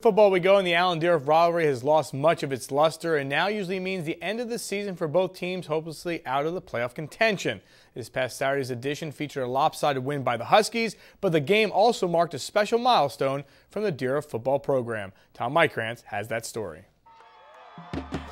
football we go, and the Allen Dieruff rivalry has lost much of its luster and now usually means the end of the season for both teams hopelessly out of the playoff contention. This past Saturday's edition featured a lopsided win by the Huskies, but the game also marked a special milestone from the Dieruff football program. Tom Meikrantz has that story.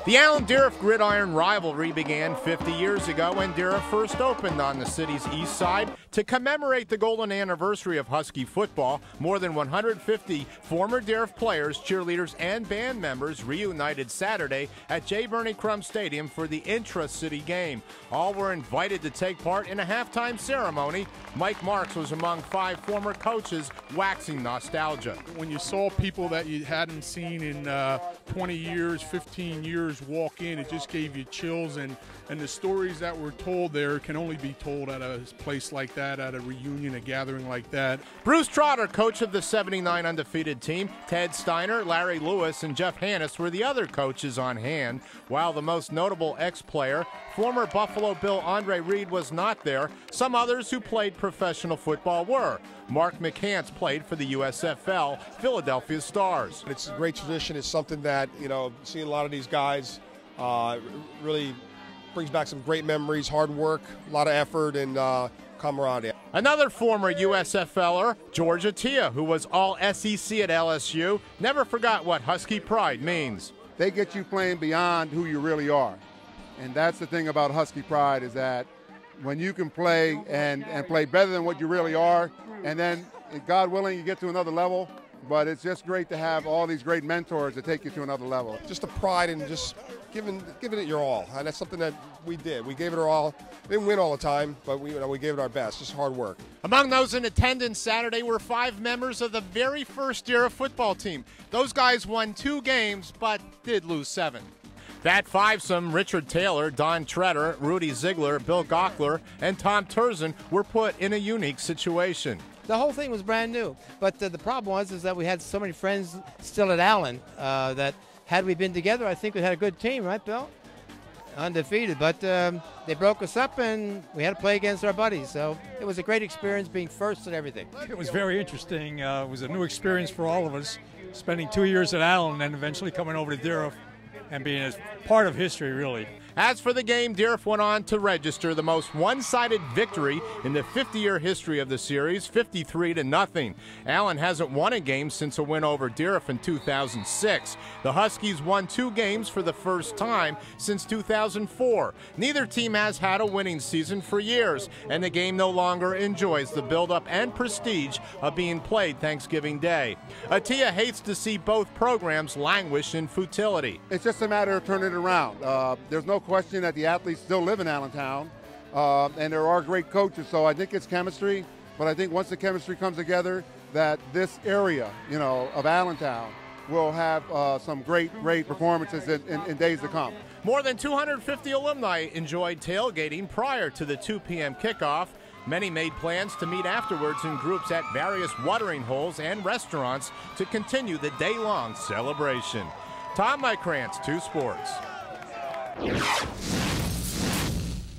The Allen Dieruff gridiron rivalry began 50 years ago when Dieruff first opened on the city's east side. To commemorate the golden anniversary of Husky football, more than 150 former Dieruff players, cheerleaders, and band members reunited Saturday at J. Birney Crum Stadium for the intra-city game. All were invited to take part in a halftime ceremony. Mike Marcks was among five former coaches waxing nostalgia. When you saw people that you hadn't seen in uh, 20 years, 15 years, walk in, it just gave you chills. And, and the stories that were told there can only be told at a place like that, at a reunion, a gathering like that. Bruce Trotter, coach of the 79 undefeated team, Ted Steiner, Larry Lewis, and Jeff Hannis were the other coaches on hand, while the most notable ex player, former Buffalo Bill Andre Reed, was not there. Some others who played professional football were. Mark McCants played for the USFL Philadelphia Stars. It's a great tradition. It's something that, you know, seeing a lot of these guys uh, really brings back some great memories, hard work, a lot of effort, and uh, camaraderie. Another former USFLer, George Atiyeh, who was all SEC at LSU, never forgot what Husky pride means. They get you playing beyond who you really are. And that's the thing about Husky pride is that when you can play and, and play better than what you really are, and then, God willing, you get to another level. But it's just great to have all these great mentors to take you to another level. Just the pride and just giving giving it your all, and that's something that we did. We gave it our all. We didn't win all the time, but we you know, we gave it our best. Just hard work. Among those in attendance Saturday were five members of the very first Dieruff football team. Those guys won two games, but did lose seven. That fivesome, Richard Taylor, Don Tretter, Rudy Ziegler, Bill Gaugler, and Tom Turczyn were put in a unique situation. The whole thing was brand new, but uh, the problem was is that we had so many friends still at Allen uh, that had we been together, I think we had a good team, right, Bill? Undefeated, but um, they broke us up and we had to play against our buddies. So it was a great experience being first and everything. It was very interesting. Uh, it was a new experience for all of us, spending two years at Allen and eventually coming over to Dieruff and being a part of history, really. As for the game, Dieruff went on to register the most one-sided victory in the 50-year history of the series, 53 to nothing. Allen hasn't won a game since a win over Dieruff in 2006. The Huskies won two games for the first time since 2004. Neither team has had a winning season for years, and the game no longer enjoys the build-up and prestige of being played Thanksgiving Day. Atiyeh hates to see both programs languish in futility. It's just a matter of turning it around. Uh, there's no question that the athletes still live in Allentown, uh, and there are great coaches. So I think it's chemistry, but I think once the chemistry comes together, that this area, you know, of Allentown will have uh, some great, great performances in, in, in days to come. More than 250 alumni enjoyed tailgating prior to the 2 p.m. kickoff. Many made plans to meet afterwards in groups at various watering holes and restaurants to continue the day long celebration. Tom Meikrantz, 2 Sports. Yeah.